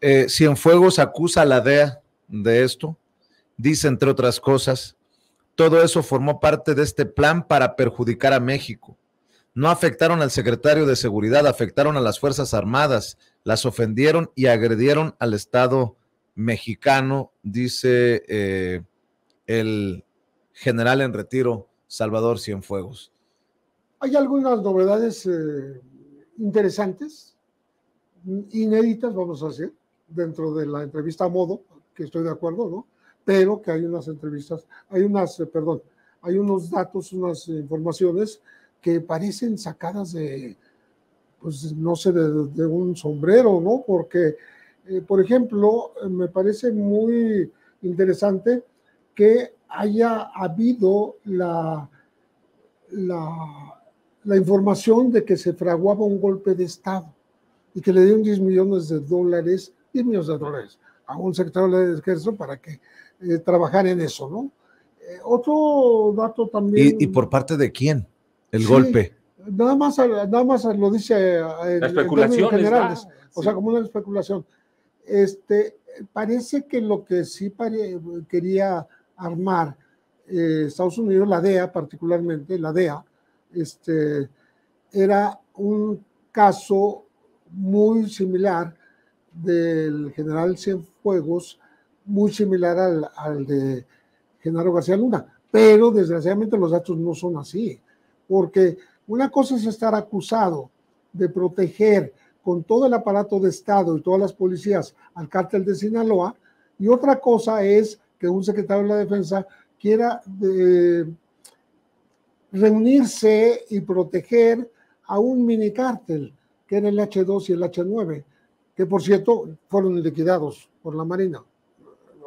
eh, Cienfuegos acusa a la DEA de esto, dice entre otras cosas, todo eso formó parte de este plan para perjudicar a México. No afectaron al secretario de Seguridad, afectaron a las Fuerzas Armadas, las ofendieron y agredieron al Estado mexicano, dice eh, el general en retiro Salvador Cienfuegos. Hay algunas novedades eh, interesantes, inéditas, vamos a decir, dentro de la entrevista a modo, que estoy de acuerdo, ¿no? Pero que hay unas entrevistas, hay unas, eh, perdón, hay unos datos, unas informaciones que parecen sacadas de, pues no sé, de, un sombrero, ¿no? Porque, eh, por ejemplo, me parece muy interesante que haya habido la, la, la información de que se fraguaba un golpe de Estado y que le dieron 10 millones de dólares, 10 millones de dólares a un secretario de ejército para que eh, trabajara en eso, ¿no? Eh, otro dato también. ¿Y, por parte de quién? El golpe. Nada más, nada más lo dice en, en generales, o sea, como una especulación. Este, parece que lo que sí quería armar eh, Estados Unidos, la DEA particularmente, la DEA, este, era un caso muy similar del general Cienfuegos, muy similar al, al de Genaro García Luna, pero desgraciadamente los datos no son así, porque una cosa es estar acusado de proteger con todo el aparato de Estado y todas las policías al cártel de Sinaloa, y otra cosa es que un secretario de la Defensa quiera eh, reunirse y proteger a un mini cártel, que era el H2 y el H9, que por cierto fueron liquidados por la Marina.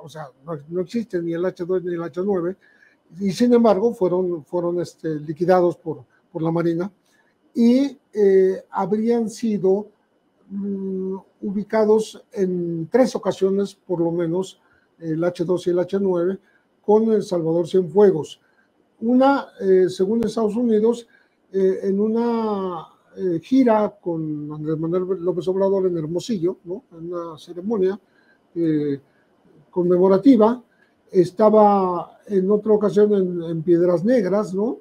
O sea, no, existen ni el H2 ni el H9, y sin embargo fueron, fueron este, liquidados por, por la Marina y eh, habrían sido mm, ubicados en tres ocasiones, por lo menos, el H2 y el H9, con El Salvador Cienfuegos. Una, eh, según Estados Unidos, eh, en una eh, gira con Andrés Manuel López Obrador en Hermosillo, ¿no? en una ceremonia conmemorativa, estaba en otra ocasión en, Piedras Negras, ¿no?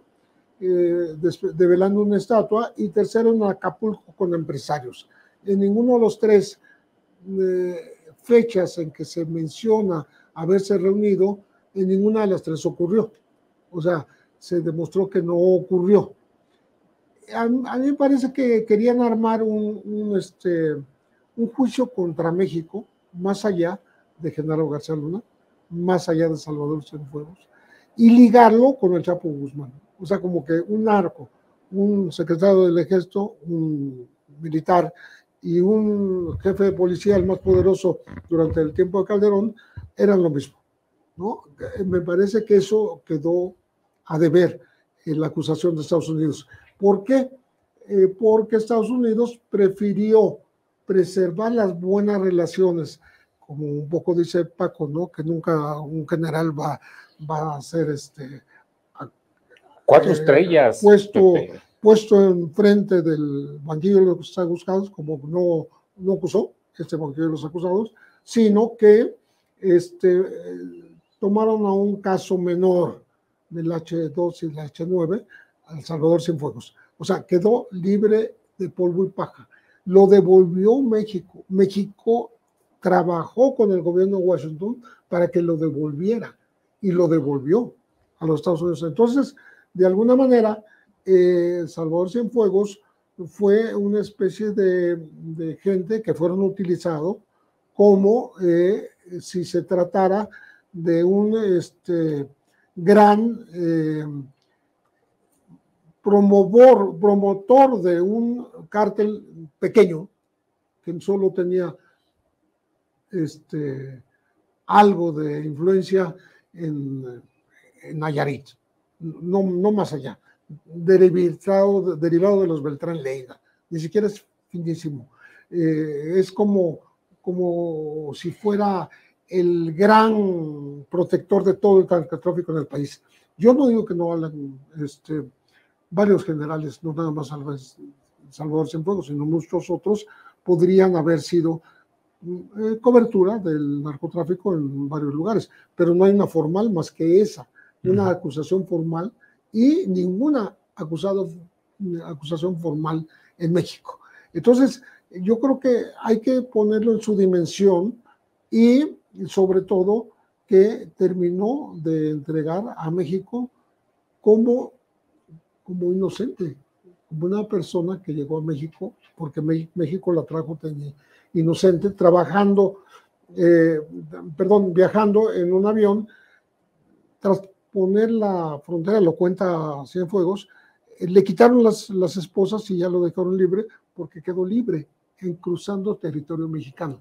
develando una estatua, y tercero en Acapulco con empresarios. En ninguno de los tres fechas en que se menciona haberse reunido, en ninguna de las tres ocurrió. O sea, se demostró que no ocurrió. A, mí me parece que querían armar un, este, un juicio contra México, más allá de Genaro García Luna, más allá de Salvador Cienfuegos, y ligarlo con el Chapo Guzmán. O sea, como que un narco, un secretario del ejército, un militar y un jefe de policía, el más poderoso durante el tiempo de Calderón, eran lo mismo. ¿no? Me parece que eso quedó a deber en la acusación de Estados Unidos. ¿Por qué? Eh, porque Estados Unidos prefirió preservar las buenas relaciones, como un poco dice Paco, ¿no? que nunca un general va, va a ser este, cuatro eh, estrellas puesto, puesto enfrente del banquillo de los acusados, como no, no acusó este banquillo de los acusados, sino que este, tomaron a un caso menor del H2 y el H9, al Salvador Cienfuegos. O sea, quedó libre de polvo y paja. Lo devolvió México. México trabajó con el gobierno de Washington para que lo devolviera y lo devolvió a los Estados Unidos. Entonces, de alguna manera, eh, Salvador Cienfuegos fue una especie de, gente que fueron utilizados como eh, si se tratara de un este, gran eh, promotor, promotor de un cártel pequeño que solo tenía este, algo de influencia en, Nayarit, no, no, más allá, derivado, derivado de los Beltrán Leiga, ni siquiera es finísimo, eh, es como, como si fuera el gran protector de todo el narcotráfico en el país. Yo no digo que no hablan este, varios generales, no nada más Salvador Cienfuegos, sino muchos otros, podrían haber sido eh, cobertura del narcotráfico en varios lugares, pero no hay una formal más que esa, una acusación formal y ninguna acusado, acusación formal en México. Entonces, yo creo que hay que ponerlo en su dimensión y sobre todo que terminó de entregar a México como, como inocente, como una persona que llegó a México, porque México la trajo inocente, trabajando, eh, perdón, viajando en un avión, tras poner la frontera, lo cuenta Cienfuegos, eh, le quitaron las, las esposas y ya lo dejaron libre porque quedó libre en cruzando territorio mexicano.